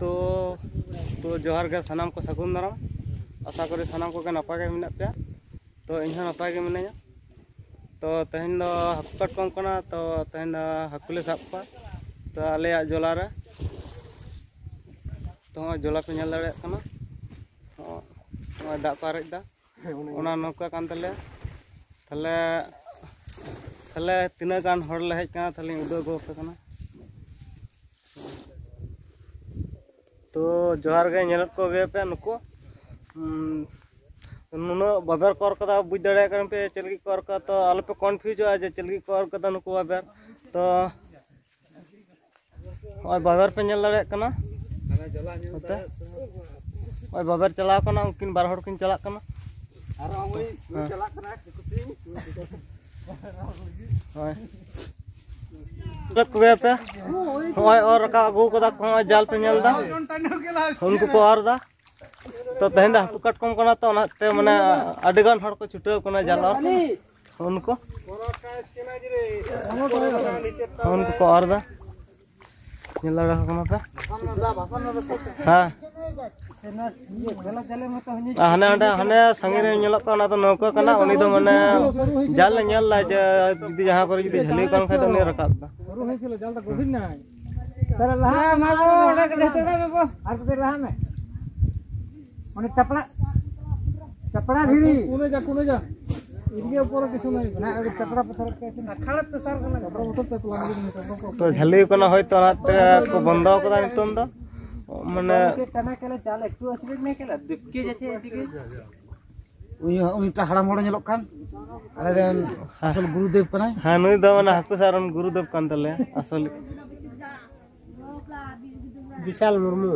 तो तो जोहार गे सानाम को सगुन दाराम आशा करी सानाम को नपाय गे मेना पे तो इन नपाय गे मिनाया तो तेहन हाकु काटकम कना तो तेहन दो हाकु ले साब कोआ तो आले जोला रे तो जोला पे नेल दाड़े कना। दा को आरेज दा। ओना नौका तीना गान हड़ ले हेज कना। थाले उदो गो पे कना। तो जोहार गे नेल को पे नुको। नुनो बाबर कर कदा बुझ दिन पे चलगी कर तो आलो पे कंफ्यूज आ जे चलगी कर कदा नुको बाबर। तो और बाबर पे नल दड़े बाबर चलाव कना बार हड़ किन चला कना। पे। और जाल पे उनको को और दा। तो तेहन दा कट कम कना ओनाते माने आडी गान हड़ को छुटे जाल और। उनको उनको को और दा। हाँ। हने हने हने संगे रे ᱧᱮᱞᱚᱜ ᱠᱟᱱᱟ ᱛᱚ ᱱᱚᱣᱠᱟ ᱠᱟᱱᱟ ᱩᱱᱤ ᱫᱚ ᱢᱟᱱᱮ ᱡᱟᱞ ᱧᱮᱞ ᱞᱟᱭ ᱡᱮ ᱡᱩᱫᱤ ᱡᱟᱦᱟᱸ ᱠᱚᱨᱮ ᱡᱩᱫᱤ ᱡᱷᱟᱹᱞᱤ ᱠᱟᱱ ᱠᱷᱟᱡ ᱫᱚ ᱩᱱᱤ ᱨᱟᱠᱟᱵ ᱫᱟ ᱨᱩ ᱦᱮ ᱪᱤᱞᱚ ᱡᱟᱞ ᱫᱟ ᱜᱚᱫᱤᱱ ᱱᱟᱭ ᱛᱟᱨᱟ ᱞᱟᱦᱟ ᱢᱟ ᱵᱚ ᱚᱰᱟ ᱠᱟᱰᱟ ᱛᱚᱲᱟ ᱢᱮ ᱵᱚ ᱟᱨ ᱠᱚ ᱞᱟᱦᱟ ᱢᱮ ᱩᱱᱤ ᱪᱟᱯᱲᱟ चपड़ा भिरी कोने जा कोने जा इनके ऊपर किछु नहीं ना अगर चपड़ा पत्थर के ना खालत पे सार करना चपड़ा पत्थर पे तो झली कोना होय तो ना को बंद हो कदा नितन दो মানে টানা কেলে চাল একটু আসবে না কেলে দিকে যাচ্ছে এদিকে विशाल मुर्मू